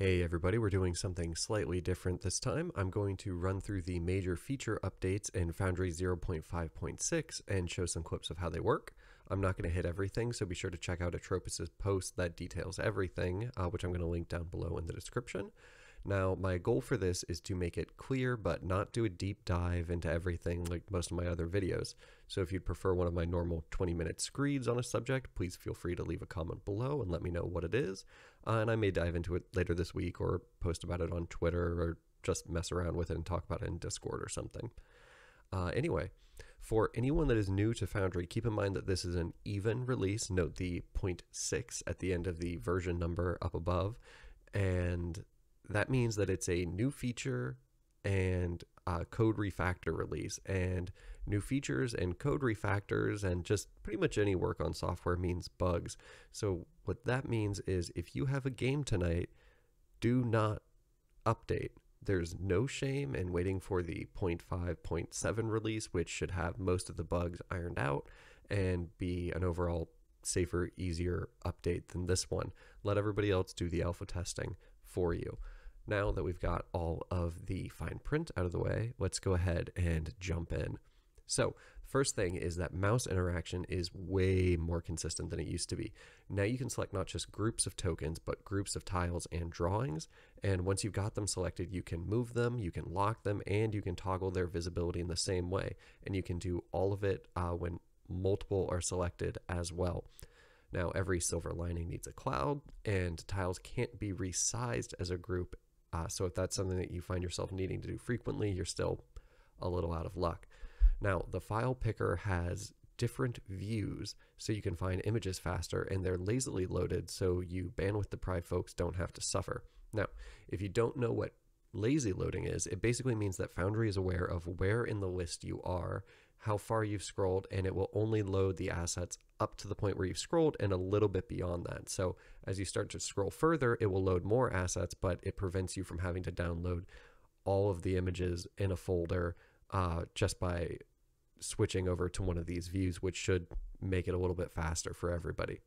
Hey everybody, we're doing something slightly different this time. I'm going to run through the major feature updates in Foundry 0.5.6 and show some clips of how they work. I'm not going to hit everything, so be sure to check out Atropos' post that details everything, uh, which I'm going to link down below in the description. Now, my goal for this is to make it clear, but not do a deep dive into everything like most of my other videos. So if you'd prefer one of my normal 20 minute screeds on a subject, please feel free to leave a comment below and let me know what it is. Uh, and I may dive into it later this week or post about it on Twitter or just mess around with it and talk about it in Discord or something. Uh, anyway, for anyone that is new to Foundry, keep in mind that this is an even release. Note the 0.6 at the end of the version number up above. And that means that it's a new feature and code refactor release. And new features and code refactors and just pretty much any work on software means bugs. So what that means is if you have a game tonight, do not update. There's no shame in waiting for the 0.5, 0.7 release, which should have most of the bugs ironed out and be an overall safer, easier update than this one. Let everybody else do the alpha testing for you. Now that we've got all of the fine print out of the way, let's go ahead and jump in. So first thing is that mouse interaction is way more consistent than it used to be. Now you can select not just groups of tokens, but groups of tiles and drawings. And once you've got them selected, you can move them, you can lock them, and you can toggle their visibility in the same way. And you can do all of it uh, when multiple are selected as well. Now, every silver lining needs a cloud, and tiles can't be resized as a group uh, so if that's something that you find yourself needing to do frequently, you're still a little out of luck. Now, the file picker has different views so you can find images faster and they're lazily loaded so you bandwidth deprived folks don't have to suffer. Now, if you don't know what lazy loading is, it basically means that Foundry is aware of where in the list you are how far you've scrolled, and it will only load the assets up to the point where you've scrolled and a little bit beyond that. So as you start to scroll further, it will load more assets, but it prevents you from having to download all of the images in a folder uh, just by switching over to one of these views, which should make it a little bit faster for everybody.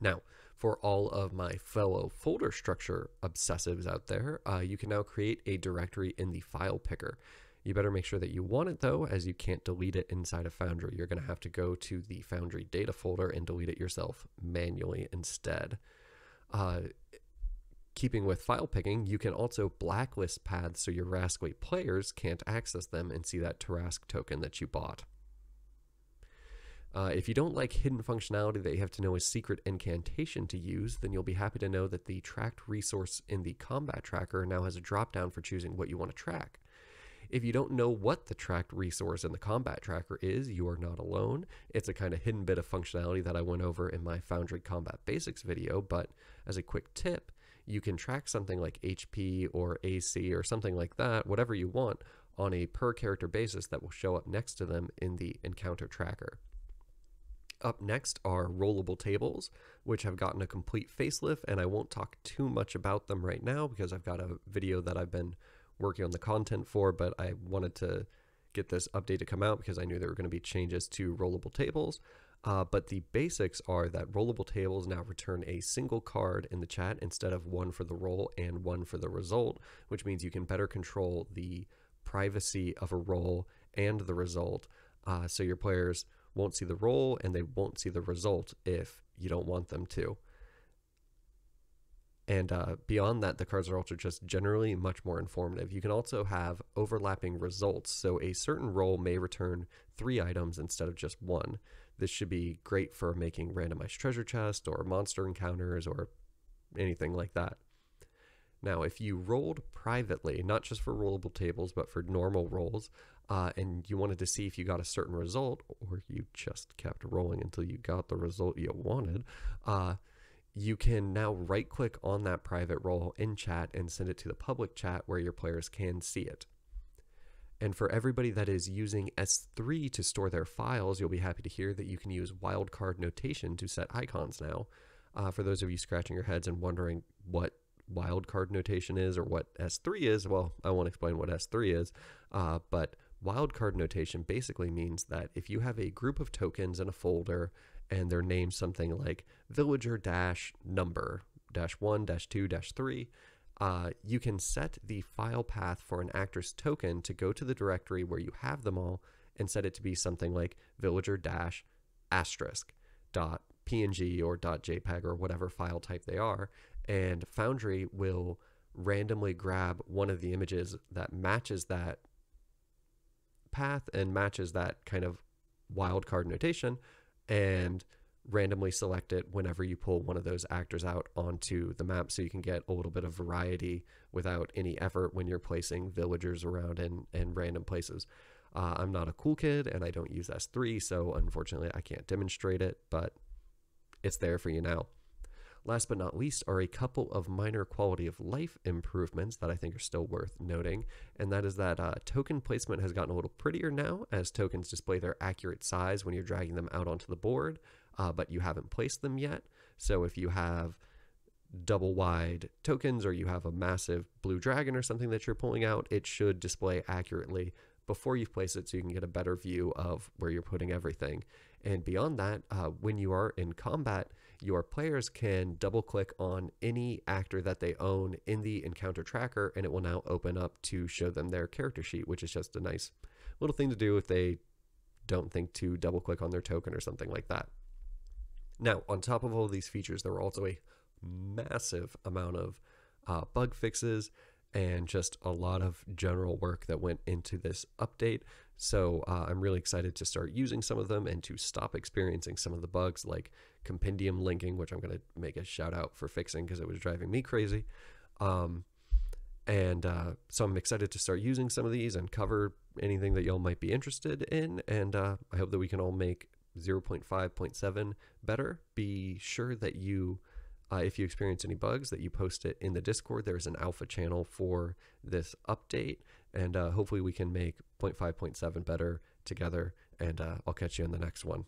Now, for all of my fellow folder structure obsessives out there, uh, you can now create a directory in the file picker. You better make sure that you want it though, as you can't delete it inside of Foundry. You're going to have to go to the Foundry data folder and delete it yourself manually instead. Uh, keeping with file picking, you can also blacklist paths so your Rascally players can't access them and see that Tarrasque token that you bought. Uh, if you don't like hidden functionality that you have to know a secret incantation to use, then you'll be happy to know that the tracked resource in the combat tracker now has a drop down for choosing what you want to track. If you don't know what the tracked resource in the combat tracker is, you are not alone. It's a kind of hidden bit of functionality that I went over in my Foundry Combat Basics video, but as a quick tip, you can track something like HP or AC or something like that, whatever you want, on a per character basis that will show up next to them in the encounter tracker. Up next are rollable tables, which have gotten a complete facelift, and I won't talk too much about them right now because I've got a video that I've been working on the content for, but I wanted to get this update to come out because I knew there were going to be changes to rollable tables. Uh, but the basics are that rollable tables now return a single card in the chat instead of one for the roll and one for the result, which means you can better control the privacy of a roll and the result. Uh, so your players won't see the roll and they won't see the result if you don't want them to. And uh, beyond that, the cards are also just generally much more informative. You can also have overlapping results, so a certain roll may return three items instead of just one. This should be great for making randomized treasure chest or monster encounters or anything like that. Now, if you rolled privately, not just for rollable tables, but for normal rolls, uh, and you wanted to see if you got a certain result, or you just kept rolling until you got the result you wanted, uh, you can now right click on that private roll in chat and send it to the public chat where your players can see it. And for everybody that is using S3 to store their files, you'll be happy to hear that you can use wildcard notation to set icons now. Uh, for those of you scratching your heads and wondering what wildcard notation is or what S3 is, well, I won't explain what S3 is, uh, but wildcard notation basically means that if you have a group of tokens in a folder and they're named something like villager dash number dash 1 dash 2 dash 3, uh, you can set the file path for an actor's token to go to the directory where you have them all and set it to be something like villager dash asterisk dot png or dot jpeg or whatever file type they are. And foundry will randomly grab one of the images that matches that path and matches that kind of wildcard notation and randomly select it whenever you pull one of those actors out onto the map so you can get a little bit of variety without any effort when you're placing villagers around in, in random places. Uh, I'm not a cool kid and I don't use S3, so unfortunately I can't demonstrate it, but it's there for you now. Last but not least are a couple of minor quality of life improvements that I think are still worth noting, and that is that uh, token placement has gotten a little prettier now as tokens display their accurate size when you're dragging them out onto the board, uh, but you haven't placed them yet. So if you have double wide tokens or you have a massive blue dragon or something that you're pulling out, it should display accurately before you place it so you can get a better view of where you're putting everything. And beyond that, uh, when you are in combat, your players can double click on any actor that they own in the encounter tracker and it will now open up to show them their character sheet, which is just a nice little thing to do if they don't think to double click on their token or something like that. Now, on top of all of these features, there were also a massive amount of uh, bug fixes and just a lot of general work that went into this update. So uh, I'm really excited to start using some of them and to stop experiencing some of the bugs like compendium linking, which I'm going to make a shout out for fixing because it was driving me crazy. Um, and uh, so I'm excited to start using some of these and cover anything that y'all might be interested in. And uh, I hope that we can all make 0.5.7 better. Be sure that you uh, if you experience any bugs, that you post it in the Discord. There's an alpha channel for this update, and uh, hopefully we can make 0.5.7 better together. And uh, I'll catch you in the next one.